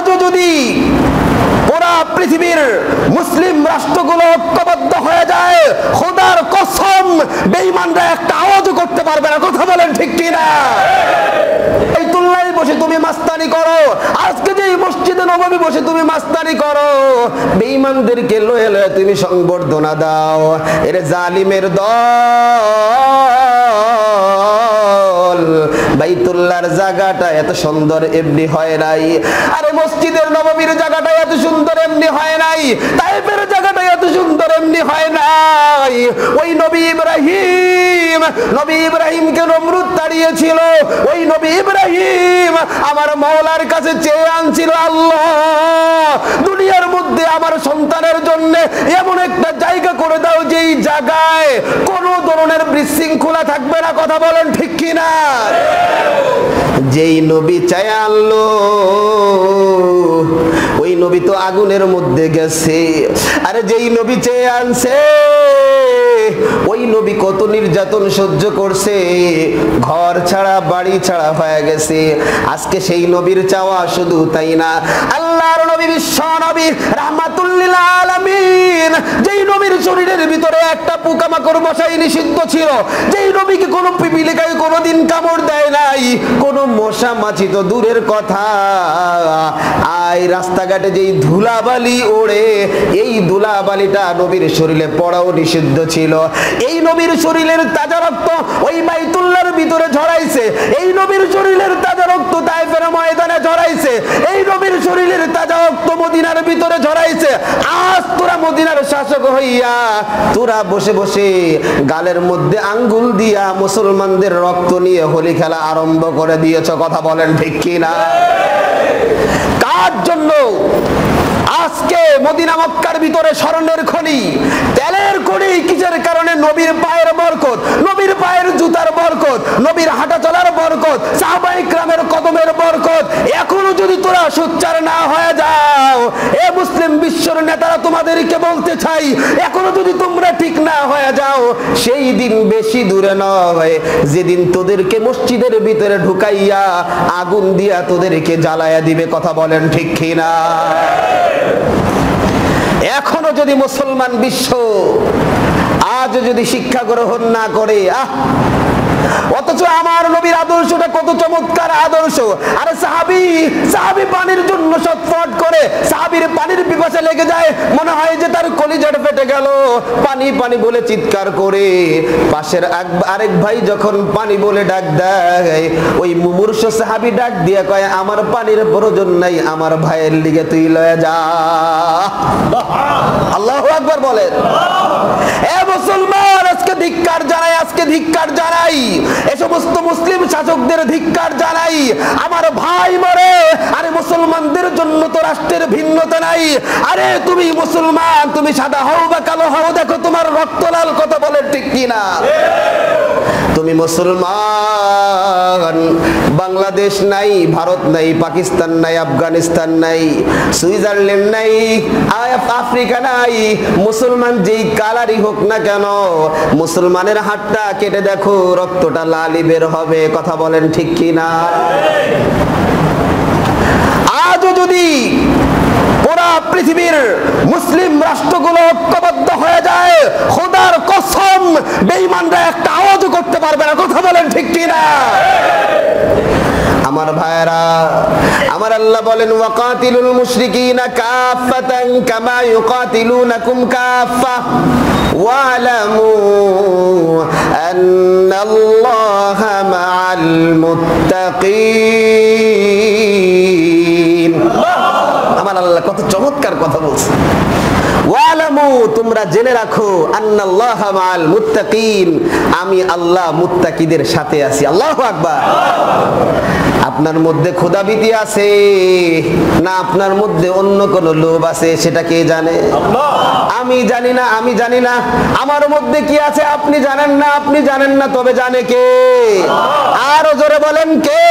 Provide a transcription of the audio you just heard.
আজও যদি পুরা পৃথিবীর মুসলিম রাষ্ট্রগুলো ঐক্যবদ্ধ হয়ে যায়, খোদার কসম বেঈমানরা একটা আওয়াজও করতে পারবে না। কথা বলেন ঠিক কি না এই তুলনায় বসে তুমি মাস্তানি করো। আজকে যে মসজিদে নবমী বসে তুমি মাস্তানি করো। বেঈমানদেরকে লয়ে লয়ে তুমি সংবর্ধনা দাও। এর জালিমের দল বাইতুল্লাহর জায়গাটা এত সুন্দর এমনি হয় নাই। আর মসজিদের নবমীর জায়গাটা এত সুন্দর এমনি হয় নাই। তাইফের জায়গাটা এত সুন্দর এমনি হয় নাই। ওই নবী ইব্রাহিম, নবী ইব্রাহিমকে নমরুদ তাড়িয়েছিল। ওই নবী ইব্রাহিম আমার মাওলার কাছে চেয়ে আনছিল আল্লাহ। দুনিয়ার মধ্যে আমার সন্তানের জন্য এমন একটা জায়গা করে দাও যেই জায়গায় কোনো ধরনের বিশৃঙ্খলা থাকবে না। কথা বলেন ঠিক কিনা? যেই নবী চায় আনলো ওই নবী তো আগুনের মধ্যে গেছে। আরে যেই নবী চেয়ে আনছে, ওই নবী কত নির্যাতন সহ্য করছে। ঘর ছাড়া, বাড়ি ছাড়া হয়ে গেছে। আজকে সেই নবীর চাওয়া শুধু তাই না। আল্লাহর নবী বিশ্ব নবী রাহমাতুল্লিল আলামিন। ভিতরে একটা পোকামাকড় বসাই নিষিদ্ধ ছিল। যেই নবীকে কোনো পিপিলিকায় কোনোদিন কামড় দেয় নাই, কোনো মশা মাছি তো দূরের কথা। আই রাস্তাঘাটে যেই ধুলাবালি ওড়ে, এই ধুলাবালিটা নবীর শরীরে পড়াও নিষিদ্ধ ছিল। এই নবীর শরীরের তাজা রক্ত ওই বাইতুল্লার ভিতরে ঝরাইছে। এই নবীর শরীরের তাজা রক্ত তাইফের ময়দানে ঝরাইছে। এই নবীর শরীরের তাজা মদিনার ভিতরে ঝরাইছে। আজ তোরা মদিনার শাসক হইয়া তোরা বসে বসে গালের মধ্যে আঙ্গুল দিয়া মুসলমানদের রক্ত নিয়ে হোলি খেলা আরম্ভ করে দিয়েছ, কথা বলেন ঠিক কিনা? কার জন্য? আজকে মদিনা মক্কার ভিতরে স্মরণের খনি, তেলের খনি কিসের কারণে? নবীর পায়ের বরকত, নবীর পায়ের জুতার বরকত, নবীর হাঁটা চলার বরকত সাহাবাই গ্রামের কদমের বরকত যদি তোরা সোচ্চার না হয়ে যাও, এ মুসলিম বিশ্বর নেতারা তোমাদেরকে বলতে চাই, এখনও যদি তোমরা ঠিক না হয়ে যাও, সেই দিন বেশি দূরে নয়। যেদিন তোদেরকে মসজিদের ভিতরে ঢুকাইয়া আগুন দিয়া তোদেরকে জ্বালায়া দিবে, কথা বলেন ঠিক কিনা? এখনও যদি মুসলমান বিশ্ব আজ যদি শিক্ষা গ্রহণ না করে, আহ অথচ আমার নবীর আদর্শটা কত চমৎকার আদর্শ। আরে সাহাবি সাহাবি পানির জন্য ছটফট করে, সাহাবির পানির পিপাসা লেগে যায়, মনে হয় যে তার কলিজার ফেটে গেল। পানি পানি বলে চিৎকার করে, পাশের আরেক ভাই যখন পানি বলে ডাক দেয়, ওই মুমূর্ষ সাহাবি ডাক দিয়ে কয়, আমার পানির প্রয়োজন নাই, আমার ভাইয়ের লিগে তুই লয়ে যা। আল্লাহ আকবার বলেন এ মুসলমান আজকে ধিক্কার জানাই আজকে ধিক্কার জানাই। এ সমস্ত মুসলিম শাসকদের ধিক্কার জানাই। আমার ভাই মরে, আরে মুসলমানদের জন্য তো রাষ্ট্রের ভিন্নতা নাই। আরে তুমি মুসলমান, তুমি সাদা হও বা কালো হও, দেখো তোমার রক্ত লাল কথা বলে ঠিক কিনা। তুমি মুসলমান, বাংলাদেশ নাই, ভারত নাই, পাকিস্তান নাই, আফগানিস্তান নাই, সুইজারল্যান্ড নাই আফ্রিকা নাই। মুসলমান যেই কালারই হোক না কেন, মুসলমানের হাতটা কেটে দেখো, রক্তটা লালি বের হবে, কথা বলেন ঠিক কি না আজও যদি পুরা পৃথিবীর মুসলিম রাষ্ট্রগুলো ঐক্যবদ্ধ হয়ে যায় খোদার কসম বেঈমানরা একটা আওয়াজও করতে পারবে না কথা বলেন ঠিক কিনা আমার ভাইরা আমার আল্লাহ বলেন ওয়াকাতিলুল মুশরিকিনা কাফাতান কামা ইউকাতিলুনাকুম কাফা ওয়ালামু চমৎকার কথা বলছে। ওয়ালামু তোমরা জেনে রাখো আন্নাল্লাহা মাআল মুত্তাকিন। আমি আল্লাহ মুত্তাকিদের সাথে আছি। আল্লাহু আকবার। আপনার মধ্যে খোদাবিতি আছে না আপনার মধ্যে অন্য কোন লোভ আছে সেটা কে জানে? আমি জানি না আমি জানি না। আমার মধ্যে কি আছে আপনি জানেন না আপনি জানেন না তবে জানে কে? আরও জোরে বলেন কে?